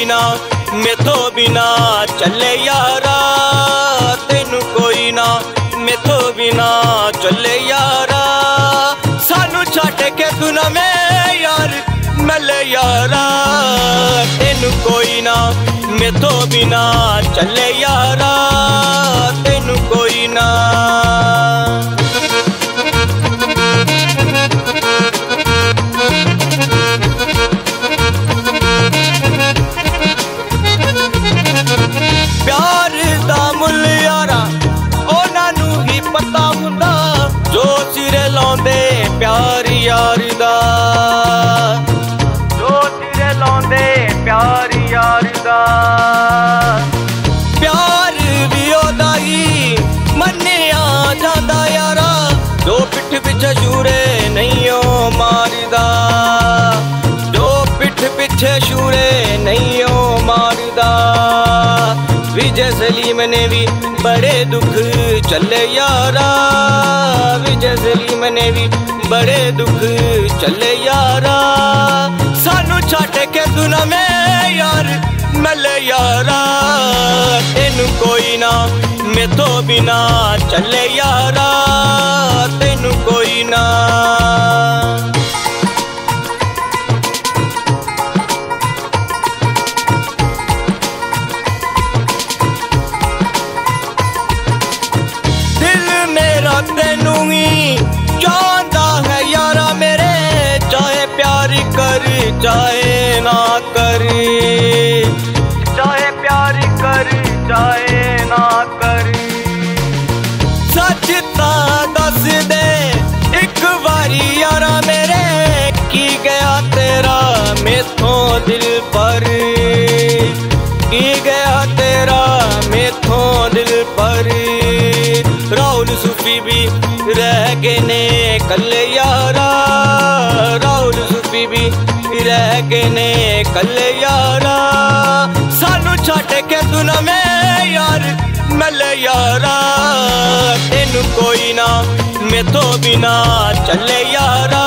ਤੈਨੂੰ ਕੋਈ ਨਾ ਮੇਥੋਂ ਬਿਨਾ ਚੱਲੇ ਯਾਰਾ, ਤੈਨੂੰ ਕੋਈ ਨਾ ਮੇਥੋਂ ਬਿਨਾ ਚੱਲੇ ਯਾਰਾ। ਸਾਨੂੰ ਛੱਡ ਕੇ ਤੂੰ ਨਾ ਮੈਂ ਯਾਰ, ਮਿਲੇ ਯਾਰਾ। ਤੈਨੂੰ ਕੋਈ ਨਾ ਮੇਥੋਂ ਬਿਨਾ ਚੱਲੇ ਯਾਰਾ। ਪਿੱਠ ਪਿੱਛੇ ਸ਼ੂਰੇ ਨਹੀਂ ਉਹ ਮਾਰਦਾ ਵਿਜੇ ਸਲੀਮ ਨੇ ਵੀ ਬੜੇ ਦੁੱਖ ਚੱਲੇ ਯਾਰਾ। ਵਿਜੇ ਸਲੀਮ ਨੇ ਵੀ ਬੜੇ ਦੁੱਖ ਚੱਲੇ ਯਾਰਾ। ਸਾਨੂੰ ਛੱਡ ਕੇ ਤੂੰ ਨਾ ਮੈਂ ਯਾਰ, ਮਿਲੇ ਯਾਰਾ। ਤੈਨੂੰ ਕੋਈ ਨਾ ਮੇਥੋਂ ਬਿਨਾ ਚੱਲੇ ਯਾਰਾ। ਮੇਰਾ ਹੀ ਚਾਹੁੰਦਾ ਹੈ ਯਾਰਾ ਮੇਰੇ, ਚਾਹੇ ਪਿਆਰ ਕਰ, ਚਾਹੇ ਨਾ ਕਰ। ਚਾਹੇ ਪਿਆਰ ਕਰ, ਚਾਹੇ ਨਾ ਕਰ। ਸੱਚ ਤਾਂ ਦੱਸ ਦੇ, ਇੱਕ ਵਾਰੀ ਯਾਰਾ ਮੇਰੇ, ਕੀ ਗਿਆ ਤੇਰਾ ਮੇਥੋਂ ਦਿਲ ਨੇ ਕੱਲੇ ਯਾਰਾ, ਰਾਹੁਲ ਸੁਫੀ ਵੀ ਰਹਿ ਗਏ ਨੇ ਕੱਲੇ ਯਾਰਾ। ਸਾਨੂੰ ਛੱਡ ਕੇ ਤੂੰ ਨਾ ਮੈਂ ਯਾਰ, ਮਿਲੇ ਯਾਰਾ। ਤੈਨੂੰ ਕੋਈ ਨਾ, ਮੇਥੋਂ ਬਿਨਾ ਚੱਲੇ ਯਾਰਾ।